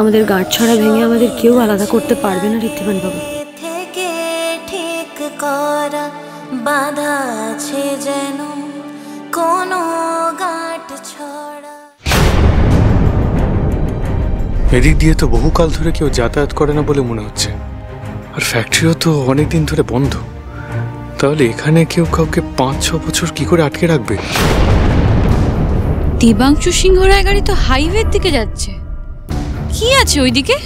আমাদের গাঁট ছড়া ভেঙে আমাদের কেউ আলাদা করতে পারবে না ঋদ্ধিমান বাবু থেকে ঠিক করা বাধা আছে যেন কোনো গাঁট ছড়া। এদিক দিয়ে তো বহুকাল ধরে কেউ যাতায়াত করে না বলে মনে হচ্ছে। আর ফ্যাক্টরিও তো অনেক দিন ধরে বন্ধ। তাহলে এখানে কেউ কাউকে পাঁচ ছ বছর কি করে আটকে রাখবে? দিবাংশু সিংহ রায় গাড়ি তো হাইওয়ের দিকে যাচ্ছে। কি আছে ওইদিকে?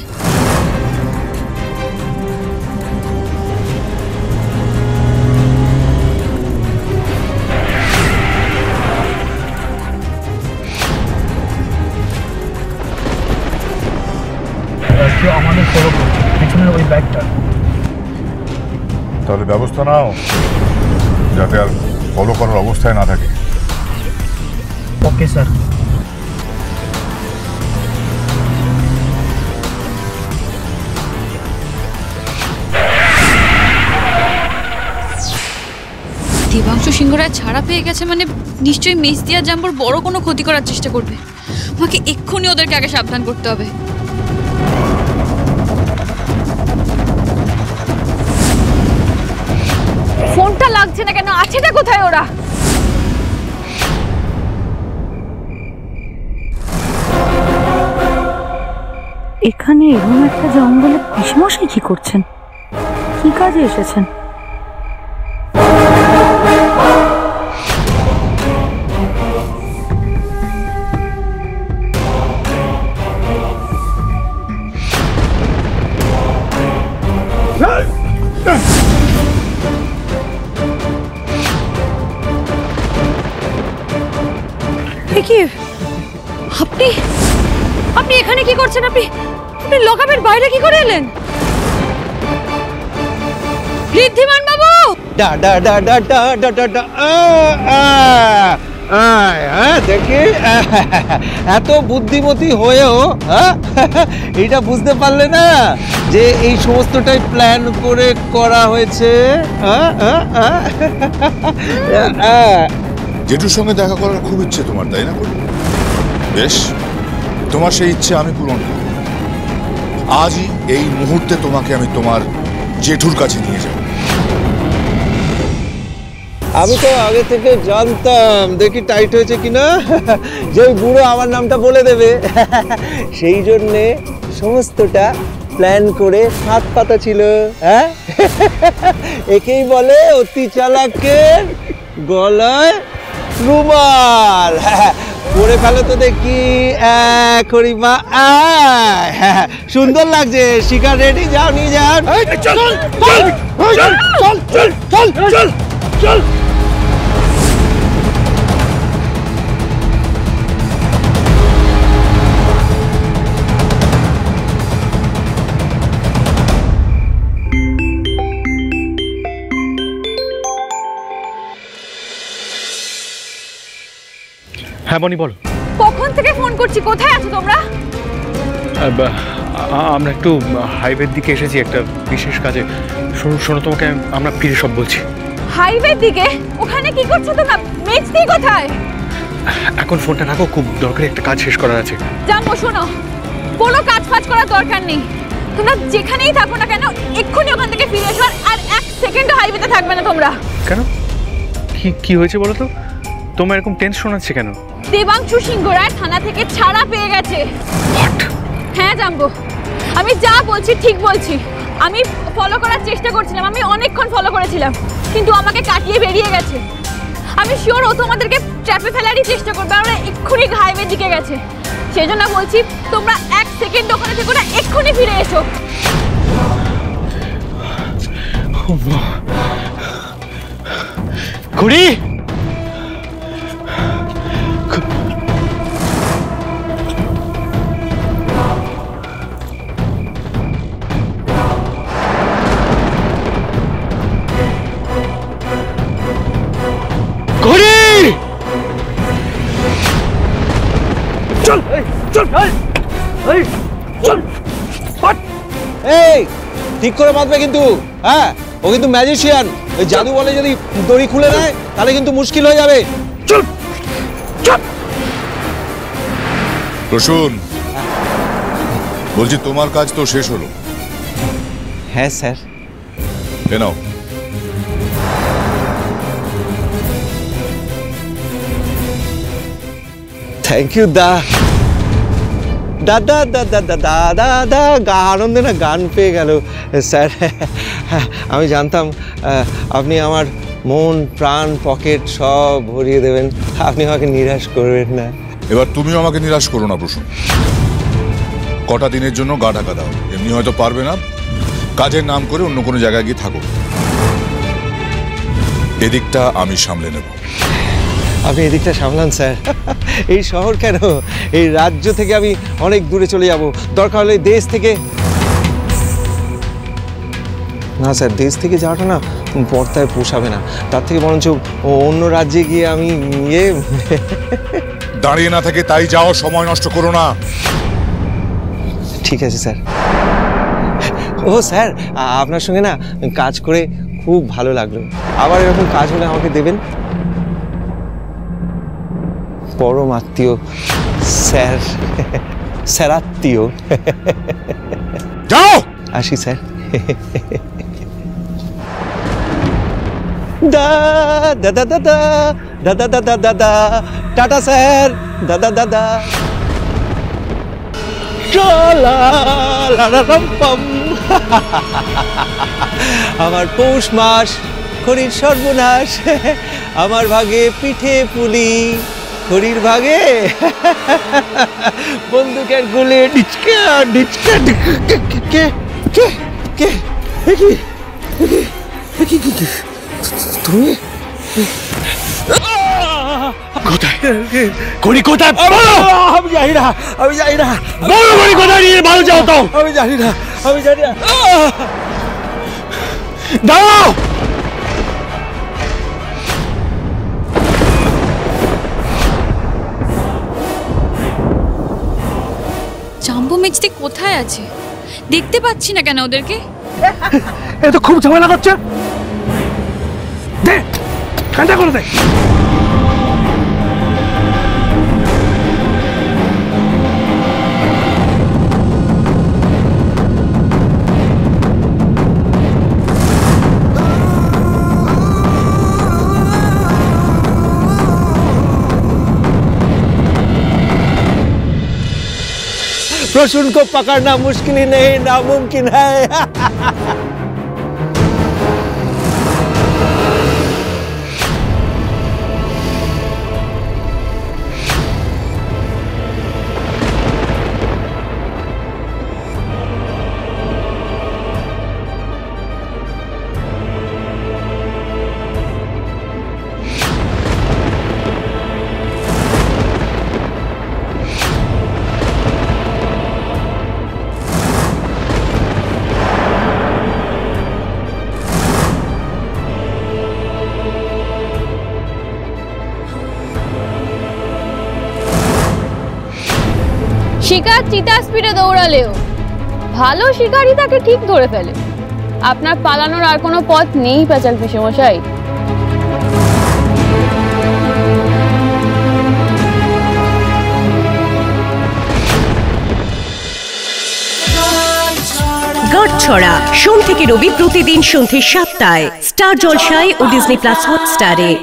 আমাদের ফলো পিছনের ওই ব্যাগটা। তাহলে ব্যবস্থা নাও যাতে আর ফলো করার অবস্থায় না থাকে। ওকে স্যার দেবাংশু সিংহ রায় ছাড়া পেয়ে গেছে মানে নিশ্চয়ই মেজদিয়া জাম্বুর বড় কোনো ক্ষতি করার চেষ্টা করবে। আমাকে এক্ষুনি ওদেরকে আগে সাবধান করতে হবে। ফোনটা লাগছে না কেন? আছেটা কোথায় ওরা? এখানে এরকম একটা জঙ্গলে পিসমশাই কি করছেন? কি কাজে এসেছেন? আপনি আপনি এখানে কি করছেন? আপনি আপনি লকাপের বাইরে কি করে এলেন? ঋদ্ধিমান বাবু! ডা ডা ডা ডা ডা ডা ডা ডা আ, আ, আয়, হ্যাঁ দেখি এত বুদ্ধিমতী হয়েও হ্যাঁ এটা বুঝতে পারলে না যে এই সমস্তটাই প্ল্যান করে করা হয়েছে হ্যাঁ, হ্যাঁ, হ্যাঁ, হ্যাঁ। জেঠুর সঙ্গে দেখা করার খুব ইচ্ছে তোমার তাই না বেশ। তোমার সেই ইচ্ছে আমি পূরণ করব। আজই এই মুহূর্তে তোমাকে আমি তোমার জেঠুর কাছে নিয়ে যাব। আমি তো আগে থেকে জানতাম, দেখি টাইট হয়েছে কিনা। যে বুড়ো আমার নামটা বলে দেবে। সেই জন্যে সমস্তটা প্ল্যান করে হাত পাতা ছিল হ্যাঁ? একেই বলে অতি চালাকের গলায় রুমাল। পরে ফেলো তো দেখি হ্যাঁ, সুন্দর লাগছে শিকার রেডি যাও নিয়ে যাও চল চল চল চল চল চল চল হ্যাঁ বনি বলো। কখন থেকে ফোন করছি? কোথায় আছো তোমরা? আমরা একটু হাইওয়ের দিকে এসেছি একটা বিশেষ কাজে। শোনো শোনো তোমাকে আমরা ফিরে সব বলছি। হাইওয়ের দিকে? ওখানে কি করছ তোমরা? মেজদি কোথায়? এখন ফোনটা রাখো খুব দরকারি একটা কাজ শেষ করার আছে। জানব শোনো কোনো কাজ ফাজ করার দরকার নেই। তোমরা যেখানেই থাকো না কেন এক্ষুনি ওখান থেকে ফিরে এসো আর- এক সেকেন্ড হাইওয়েতে থাকবে না তোমরা। কেন? কি কি হয়েছে বলো তো? তোমার এরকম টেন্স শোনাচ্ছে কেন? দেবাংশু সিংহ রায় থানা থেকে ছাড়া পেয়ে গেছে। হ্যাঁ জানব। আমি যা বলছি ঠিক বলছি। আমি ফলো করার চেষ্টা করছিলাম আমি অনেকক্ষণ ফলো করেছিলাম কিন্তু আমাকে কাটিয়ে বেরিয়ে গেছে। আমি শিওর ও তোমাদেরকে ট্র্যাপে ফেলারই চেষ্টা করবে আমরা এক্ষুনি হাইওয়ে দিকে গেছে। সেই জন্য বলছি তোমরা এক সেকেন্ড ওখানে থেকে না এক্ষুনি ফিরে এসো। ঘুড়ি এই ঠিক করে বাঁধবে কিন্তু হ্যাঁ? ও কিন্তু ম্যাজিশিয়ান ওই জাদু বলে যদি দড়ি খুলে দেয় তাহলে কিন্তু মুশকিল হয়ে যাবে। রসুন বলছি তোমার কাজ তো শেষ হলো। হ্যাঁ স্যার। নাও। থ্যাংক ইউ দা। দাদা দাদা দাদা দাদা গা আনন্দে না গান পেয়ে গেল। স্যার আমি জানতাম আপনি আমার মন প্রাণ পকেট সব ভরিয়ে দেবেন। আপনি আমাকে নিরাশ করবেন না। এবার তুমিও আমাকে নিরাশ করো না প্রশ্ন কটা দিনের জন্য গা ঢাকা দাও। এমনি হয়তো পারবে না। কাজের নাম করে অন্য কোনো জায়গায় গিয়ে থাকো। এদিকটা আমি সামলে নেব। আপনি এদিকটা সামলান স্যার। এই শহর কেন? এই রাজ্য থেকে আমি অনেক দূরে চলে যাব। দরকার হলে দেশ থেকে না স্যার দেশ থেকে যাওয়াটা না পর্দায় পোষাবে না। তার থেকে বরঞ্চ অন্য রাজ্যে গিয়ে আমি ইয়ে দাঁড়িয়ে না থাকে তাই যাও সময় নষ্ট করো না। ঠিক আছে স্যার। ও স্যার আপনার সঙ্গে না কাজ করে খুব ভালো লাগল। আবার এরকম কাজ হলে আমাকে দেবেন? পরম আত্মীয় স্যার স্যার আত্মীয় যাও আসি স্যার দা দাদা দাদা দাদা দাদা দাদা টাটা স্যার দাদা দাদা আমার পৌষ মাস খড়ির সর্বনাশ আমার ভাগে পিঠে পুলি খড়ির ভাগে। বন্দুকের গুলি ডিচকা ডিচকা কে কে কে কি? তুমি? করি কোথায়? আমি জানি না আমি জানি না করি কোথায় নিয়ে ভালো যাও তো! আমি জানি না আমি জানি না। দাও মেজদি কোথায় আছে? দেখতে পাচ্ছি না কেন ওদেরকে। এ তো খুব ঝামেলা করছে। দে ঠান্ডা করে দে। प्रसून को पकड़ना मुश्किल ही नहीं नामुमकिन है। শিকার চিতা স্পিডে দৌড়ালেও। ভালো শিকারই তাকে ঠিক ধরে ফেলে। আপনার পালানোর আর কোনো পথ নেই, পেঁচাল পিসেমশাই। গাঁটছড়া, সোম থেকে রবি প্রতিদিন সন্ধ্যে সাতটায়। স্টার জলসায় ও ডিজনি প্লাস হটস্টারে।